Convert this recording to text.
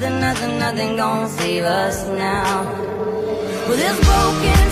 nothing, nothing, nothing gonna save us now. Well, this broken.